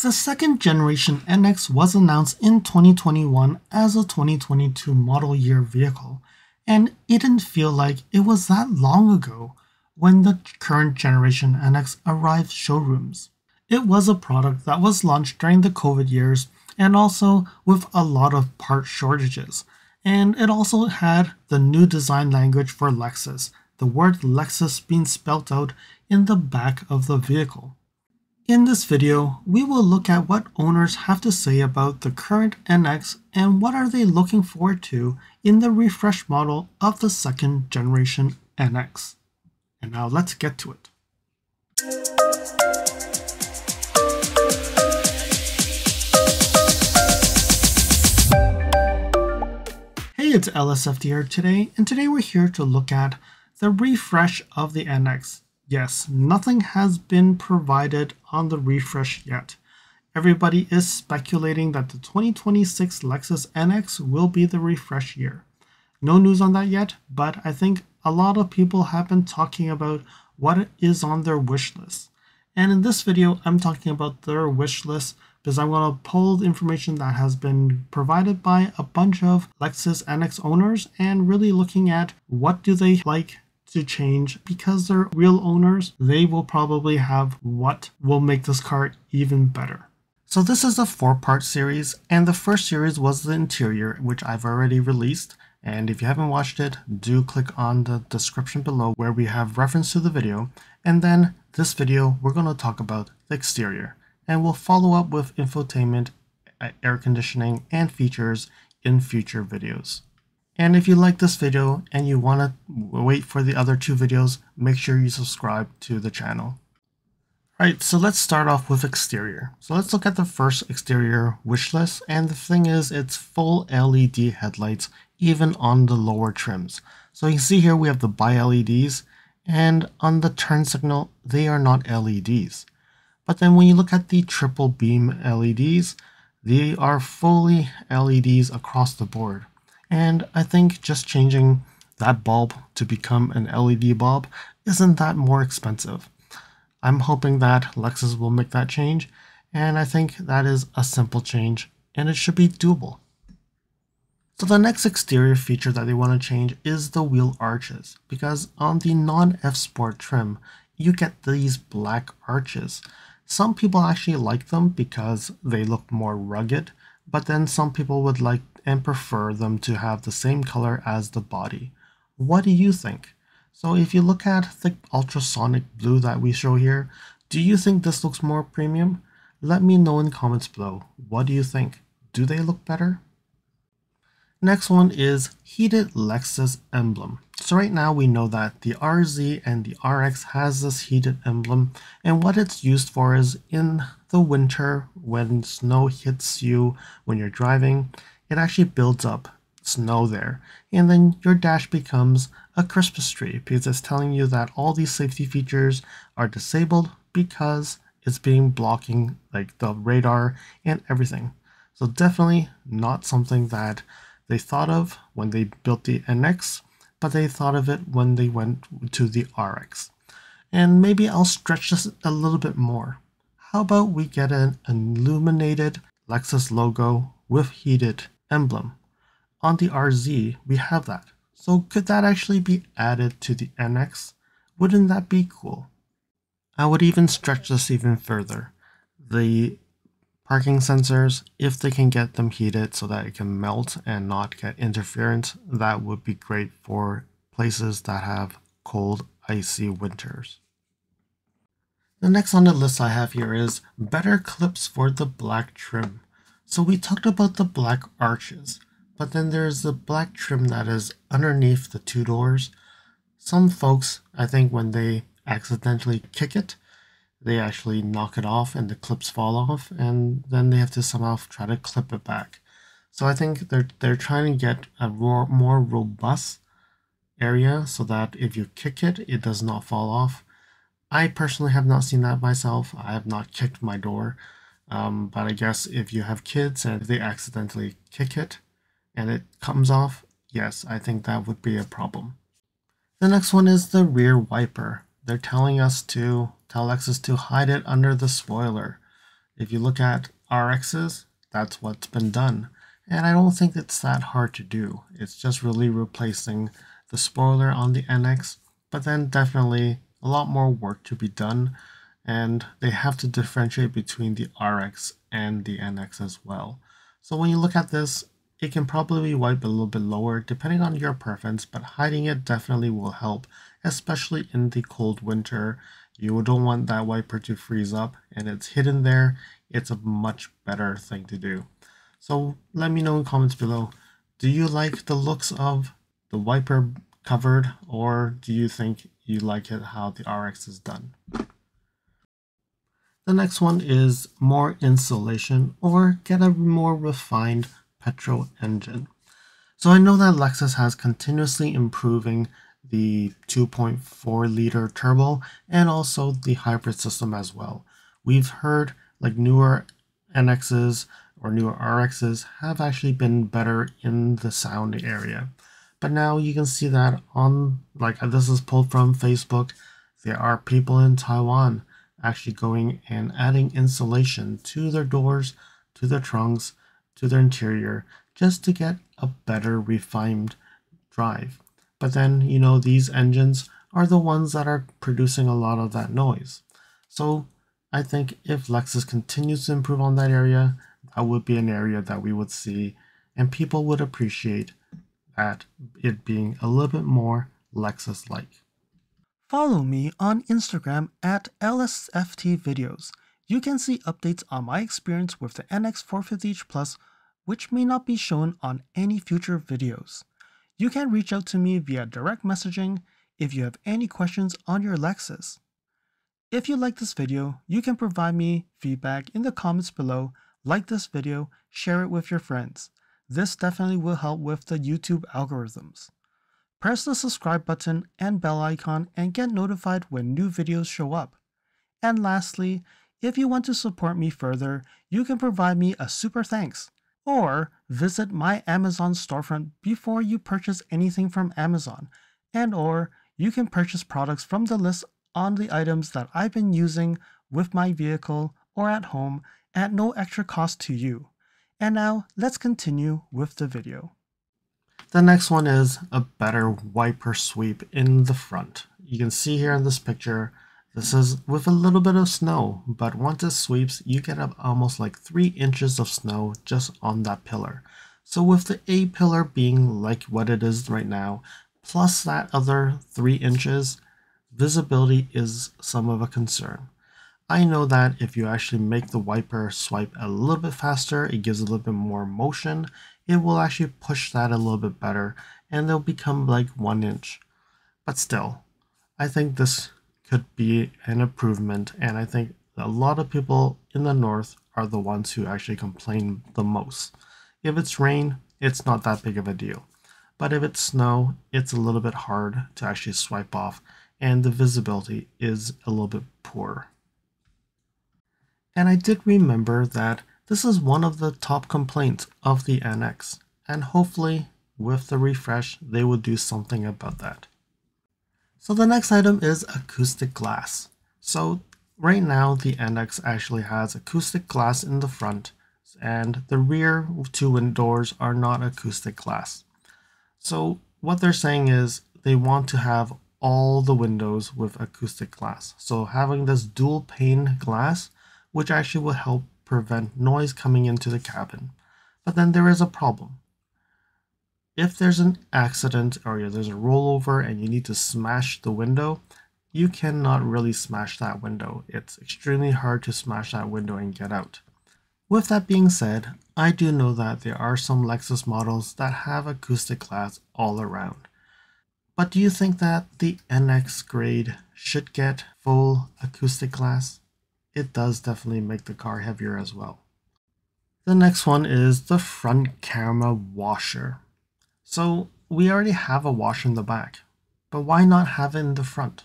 The second generation NX was announced in 2021 as a 2022 model year vehicle, and it didn't feel like it was that long ago when the current generation NX arrived showrooms. It was a product that was launched during the COVID years and also with a lot of part shortages. And it also had the new design language for Lexus, the word Lexus being spelled out in the back of the vehicle. In this video, we will look at what owners have to say about the current NX and what are they looking forward to in the refresh model of the second generation NX. And now let's get to it. Hey, it's LSFT here today, and today we're here to look at the refresh of the NX Yes, nothing has been provided on the refresh yet. Everybody is speculating that the 2026 Lexus NX will be the refresh year. No news on that yet, but I think a lot of people have been talking about what is on their wish list. And in this video, I'm talking about their wish list because I'm going to pull the information that has been provided by a bunch of Lexus NX owners and really looking at what do they like to change because they're real owners, they will probably have what will make this car even better. So this is a four-part series, and the first series was the interior, which I've already released. And if you haven't watched it, do click on the description below where we have reference to the video. And then this video, we're going to talk about the exterior. And we'll follow up with infotainment, uh, air conditioning, and features in future videos. And if you like this video and you want to wait for the other two videos, make sure you subscribe to the channel. Alright, so let's start off with exterior. So let's look at the first exterior wish list. And the thing is, it's full LED headlights, even on the lower trims. So you can see here we have the bi-LEDs, and on the turn signal, they are not LEDs. But then when you look at the triple beam LEDs, they are fully LEDs across the board. And I think just changing that bulb to become an LED bulb isn't that more expensive. I'm hoping that Lexus will make that change, and I think that is a simple change, and it should be doable. So the next exterior feature that they want to change is the wheel arches, because on the non-F Sport trim, you get these black arches. Some people actually like them because they look more rugged, but then some people would like and prefer them to have the same color as the body. What do you think? So if you look at the ultrasonic blue that we show here, do you think this looks more premium? Let me know in comments below. What do you think? Do they look better? Next one is heated Lexus emblem. So right now we know that the RZ and the RX has this heated emblem and what it's used for is in the winter when snow hits you when you're driving it actually builds up snow there. And then your dash becomes a Christmas tree because it's telling you that all these safety features are disabled because it's being blocking like the radar and everything. So definitely not something that they thought of when they built the NX, but they thought of it when they went to the RX. And maybe I'll stretch this a little bit more. How about we get an illuminated Lexus logo with heated emblem. On the RZ, we have that. So could that actually be added to the NX? Wouldn't that be cool? I would even stretch this even further. The parking sensors, if they can get them heated so that it can melt and not get interference, that would be great for places that have cold, icy winters. The next on the list I have here is better clips for the black trim. So we talked about the black arches, but then there's the black trim that is underneath the two doors. Some folks, I think when they accidentally kick it, they actually knock it off and the clips fall off and then they have to somehow try to clip it back. So I think they're, they're trying to get a more, more robust area so that if you kick it, it does not fall off. I personally have not seen that myself. I have not kicked my door. Um, but I guess if you have kids and they accidentally kick it and it comes off, yes, I think that would be a problem. The next one is the rear wiper. They're telling us to tell Lexus to hide it under the spoiler. If you look at RXs, that's what's been done. And I don't think it's that hard to do. It's just really replacing the spoiler on the NX, but then definitely a lot more work to be done. And they have to differentiate between the RX and the NX as well. So when you look at this, it can probably wipe a little bit lower depending on your preference, but hiding it definitely will help, especially in the cold winter. You don't want that wiper to freeze up and it's hidden there. It's a much better thing to do. So let me know in comments below. Do you like the looks of the wiper covered or do you think you like it how the RX is done? The next one is more insulation or get a more refined petrol engine. So I know that Lexus has continuously improving the 2.4 liter turbo and also the hybrid system as well. We've heard like newer NXs or newer RXs have actually been better in the sound area. But now you can see that on like this is pulled from Facebook. There are people in Taiwan actually going and adding insulation to their doors, to their trunks, to their interior, just to get a better refined drive. But then, you know, these engines are the ones that are producing a lot of that noise. So I think if Lexus continues to improve on that area, that would be an area that we would see and people would appreciate that it being a little bit more Lexus-like. Follow me on Instagram at LSFT Videos. You can see updates on my experience with the NX450H Plus, which may not be shown on any future videos. You can reach out to me via direct messaging if you have any questions on your Lexus. If you like this video, you can provide me feedback in the comments below, like this video, share it with your friends. This definitely will help with the YouTube algorithms. Press the subscribe button and bell icon and get notified when new videos show up. And lastly, if you want to support me further, you can provide me a super thanks or visit my Amazon storefront before you purchase anything from Amazon and or you can purchase products from the list on the items that I've been using with my vehicle or at home at no extra cost to you. And now let's continue with the video. The next one is a better wiper sweep in the front. You can see here in this picture, this is with a little bit of snow, but once it sweeps, you get up almost like 3 inches of snow just on that pillar. So with the A pillar being like what it is right now, plus that other 3 inches, visibility is some of a concern. I know that if you actually make the wiper swipe a little bit faster, it gives a little bit more motion, it will actually push that a little bit better and they'll become like one inch. But still, I think this could be an improvement and I think a lot of people in the north are the ones who actually complain the most. If it's rain, it's not that big of a deal. But if it's snow, it's a little bit hard to actually swipe off and the visibility is a little bit poor. And I did remember that this is one of the top complaints of the NX, and hopefully with the refresh, they will do something about that. So the next item is acoustic glass. So right now the NX actually has acoustic glass in the front and the rear two windows are not acoustic glass. So what they're saying is they want to have all the windows with acoustic glass. So having this dual pane glass, which actually will help prevent noise coming into the cabin. But then there is a problem. If there's an accident or there's a rollover and you need to smash the window, you cannot really smash that window. It's extremely hard to smash that window and get out. With that being said, I do know that there are some Lexus models that have acoustic glass all around. But do you think that the NX grade should get full acoustic glass? It does definitely make the car heavier as well. The next one is the front camera washer. So we already have a washer in the back, but why not have it in the front?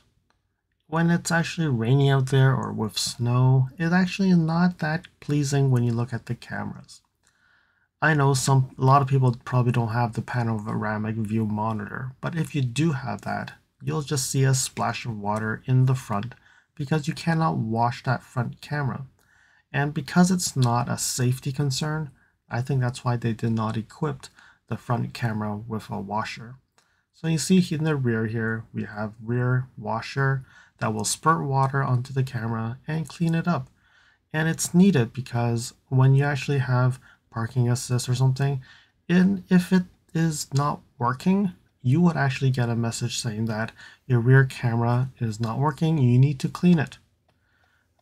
When it's actually rainy out there or with snow, it actually not that pleasing when you look at the cameras. I know some a lot of people probably don't have the panoramic view monitor, but if you do have that, you'll just see a splash of water in the front because you cannot wash that front camera. And because it's not a safety concern, I think that's why they did not equip the front camera with a washer. So you see in the rear here, we have rear washer that will spurt water onto the camera and clean it up. And it's needed because when you actually have parking assist or something, and if it is not working, you would actually get a message saying that your rear camera is not working, you need to clean it.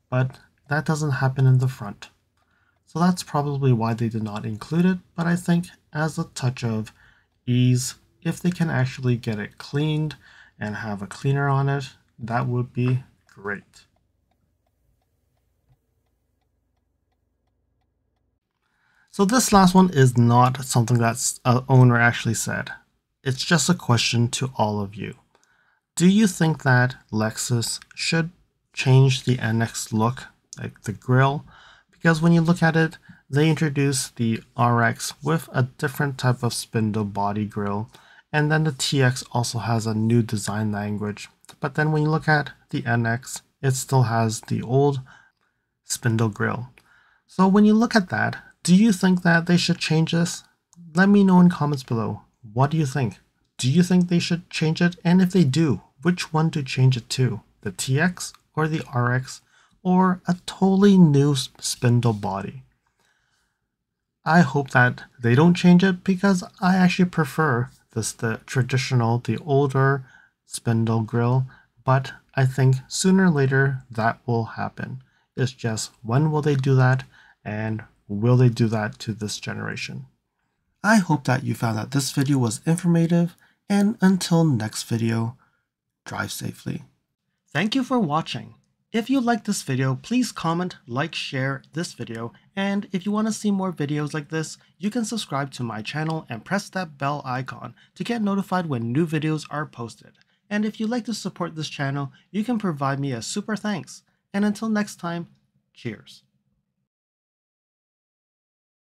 But that doesn't happen in the front. So that's probably why they did not include it, but I think as a touch of ease, if they can actually get it cleaned and have a cleaner on it, that would be great. So this last one is not something that an uh, owner actually said. It's just a question to all of you. Do you think that Lexus should change the NX look, like the grille? Because when you look at it, they introduced the RX with a different type of spindle body grille, and then the TX also has a new design language. But then when you look at the NX, it still has the old spindle grille. So when you look at that, do you think that they should change this? Let me know in comments below. What do you think? Do you think they should change it? And if they do, which one to change it to? The TX or the RX or a totally new spindle body? I hope that they don't change it because I actually prefer this the traditional, the older spindle grille, but I think sooner or later that will happen. It's just when will they do that and Will they do that to this generation? I hope that you found that this video was informative, and until next video, drive safely. Thank you for watching. If you like this video, please comment, like, share this video, and if you want to see more videos like this, you can subscribe to my channel and press that bell icon to get notified when new videos are posted. And if you'd like to support this channel, you can provide me a super thanks. And until next time, cheers.